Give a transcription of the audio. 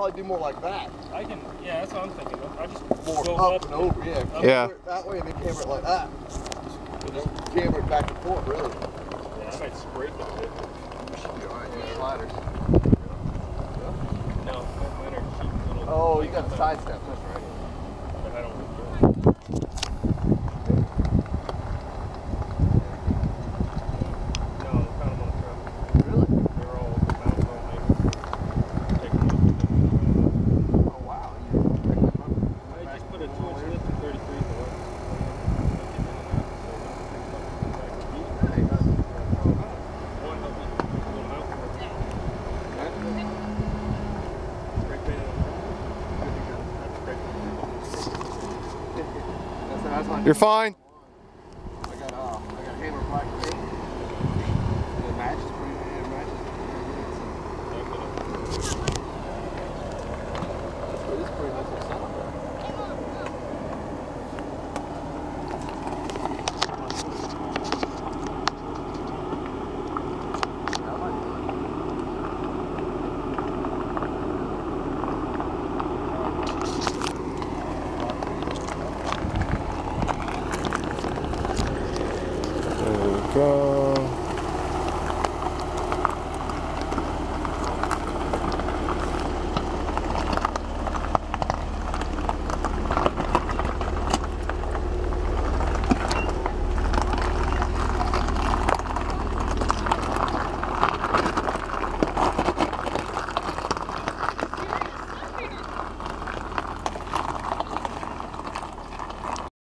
probably do more like that. I can, yeah, that's what I'm thinking. I just More go up, up and over, yeah. Yeah. That way and then camber it like that. And then camber it back and forth, really. Yeah, I might scrape it a bit. You should be alright, yeah. Sliders. No, mine mine are cheap little. Oh, you got the side steps, that's right. But I don't. No, I found them on the truck. Really? They're all mounted on me. Take them up. Oh, wow. You picked that up. I just put a two inch lift and 33 below. One of them, little mount for it. Spray painted on That's, that's my You're fine. go.